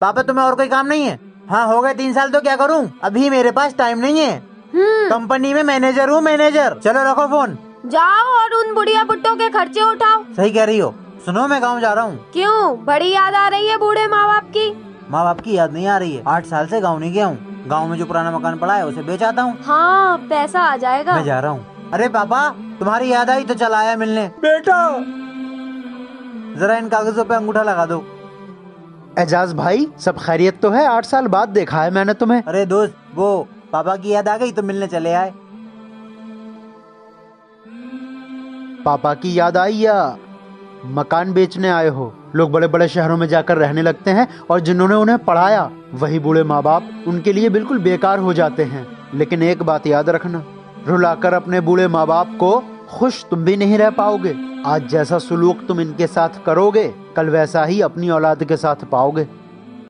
पापा तुम्हें और कोई काम नहीं है? हाँ हो गए तीन साल तो क्या करूँ? अभी मेरे पास टाइम नहीं है। हम्म। कंपनी में मैनेजर हूँ मैनेजर चलो रखो फ़ोन जाओ और उन बुढ़िया बुट्टो के खर्चे उठाओ। सही कह रही हो। सुनो मैं गाँव जा रहा हूँ। क्यों? बड़ी याद आ रही है बूढ़े माँ बाप की। माँ बाप की याद नहीं आ रही है। आठ साल से गाँव नहीं गया हूँ। गाँव में जो पुराना मकान पड़ा है उसे बेच आता हूँ। हाँ पैसा आ जाएगा। मैं जा रहा हूँ। अरे पापा तुम्हारी याद आई तो चल आया मिलने। बेटा! जरा इन कागजों पे अंगूठा लगा दो। एजाज भाई सब खैरियत तो है? आठ साल बाद देखा है मैंने तुम्हें। अरे दोस्त वो पापा की याद आ गई तो मिलने चले आए। पापा की याद आई या मकान बेचने आए हो? लोग बड़े बड़े शहरों में जाकर रहने लगते हैं और जिन्होंने उन्हें पढ़ाया वही बूढ़े माँ बाप उनके लिए बिल्कुल बेकार हो जाते हैं। लेकिन एक बात याद रखना रुलाकर अपने बूढ़े माँ बाप को खुश तुम भी नहीं रह पाओगे। आज जैसा सुलूक तुम इनके साथ करोगे, कल वैसा ही अपनी औलाद के साथ पाओगे।